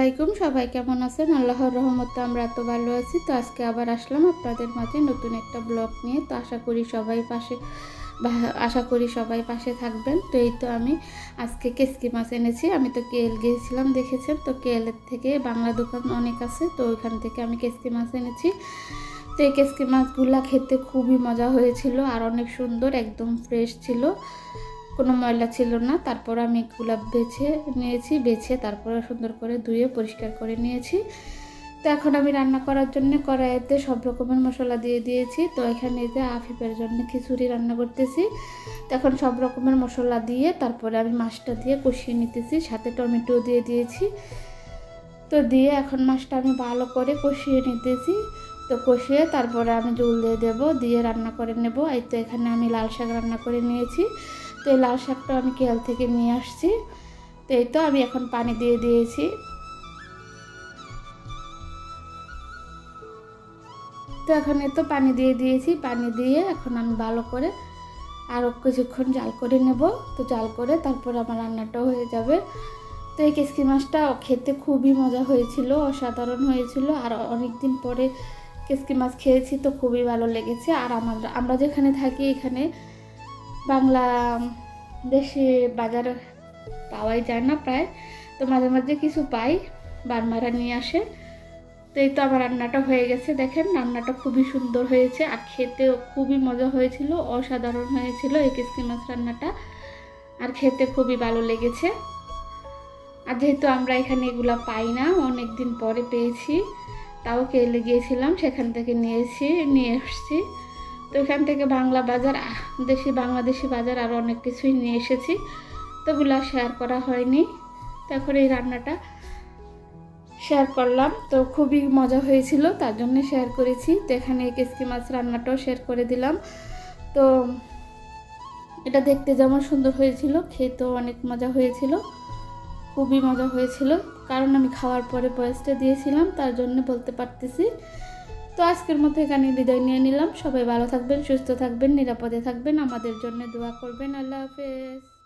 আলাইকুম, সবাই কেমন আছেন? আল্লাহর রহমতে আমরা এত ভালো আছি। তো আজকে আবার আসলাম আপনাদের মাঝে নতুন একটা ব্লগ নিয়ে। তো আশা করি সবাই পাশে আশা করি সবাই পাশে থাকবেন। তো এই তো আমি আজকে কেসকি মাছ এনেছি। আমি তো কেএল গিয়েছিলাম, দেখেছেন? তো কেএলের থেকে বাংলা দোকান অনেক আছে। তো ওইখান থেকে আমি কেসকি মাছ এনেছি। তো এই কেসকি মাছগুলা খেতে খুবই মজা হয়েছিল আর অনেক সুন্দর, একদম ফ্রেশ ছিল। কোনো ময়লা ছিল না। তারপর আমি এগুলো বেছে নিয়েছি, বেছে তারপরে সুন্দর করে ধুয়ে পরিষ্কার করে নিয়েছি। তো এখন আমি রান্না করার জন্য কড়াইতে সব রকমের মশলা দিয়ে দিয়েছি। তো এখানে যে আফিফের জন্য খিচুড়ি রান্না করতেছি। তো এখন সব রকমের মশলা দিয়ে তারপরে আমি মাছটা দিয়ে কষিয়ে নিতেছি। সাথে টমেটো দিয়ে দিয়েছি। তো দিয়ে এখন মাছটা আমি ভালো করে কষিয়ে নিতেছি। তো কষিয়ে তারপরে আমি জল দিয়ে দেবো, দিয়ে রান্না করে নেব। এই তো এখানে আমি লাল শাক রান্না করে নিয়েছি। তো এই লাল শাকটা আমি কেয়াল থেকে নিয়ে আসছি। তো এই তো আমি এখন পানি দিয়ে দিয়েছি। তো এখন তো পানি দিয়ে দিয়েছি। পানি দিয়ে এখন আমি ভালো করে আরও কিছুক্ষণ জাল করে নেব। তো জাল করে তারপর আমার রান্নাটাও হয়ে যাবে। তো এই কেসকি মাছটা খেতে খুবই মজা হয়েছিল, অসাধারণ হয়েছিল। আর অনেক দিন পরে কেসকি মাছ খেয়েছি তো খুবই ভালো লেগেছে। আর আমার, আমরা যেখানে থাকি এখানে বাংলা দেশে বাজার পাওয়াই যায় না প্রায়। তো মাঝে মাঝে কিছু পাই বারমারা নিয়ে আসে। তো এই তো আমার রান্নাটা হয়ে গেছে, দেখেন রান্নাটা খুবই সুন্দর হয়েছে আর খেতেও খুবই মজা হয়েছিল, অসাধারণ হয়েছিল এই কিসকি মাছ রান্নাটা। আর খেতে খুবই ভালো লেগেছে। আর যেহেতু আমরা এখানে এগুলো পাই না অনেক দিন পরে পেয়েছি, তাও কেলে গিয়েছিলাম, সেখান থেকে নিয়েছি, নিয়ে এসছি। তো এখান থেকে বাংলা বাজার দেশি বাংলাদেশি বাজার আরও অনেক কিছুই নিয়ে এসেছি। তো ওগুলো শেয়ার করা হয়নি। তো এখন এই রান্নাটা শেয়ার করলাম। তো খুবই মজা হয়েছিল, তার জন্য শেয়ার করেছি। তো এখানে কেসকি মাছ রান্নাটাও শেয়ার করে দিলাম। তো এটা দেখতে যেমন সুন্দর হয়েছিল, খেতেও অনেক মজা হয়েছিল। খুবই মজা হয়েছিল। কারণ আমি খাওয়ার পরে বয়সটা দিয়েছিলাম, তার জন্য বলতে পারতেছি। তো আজকের মতো এখানে বিদায় নিয়ে নিলাম। সবাই ভালো থাকবেন, সুস্থ থাকবেন, নিরাপদে থাকবেন। আমাদের জন্য দোয়া করবেন। আল্লাহ হাফেজ।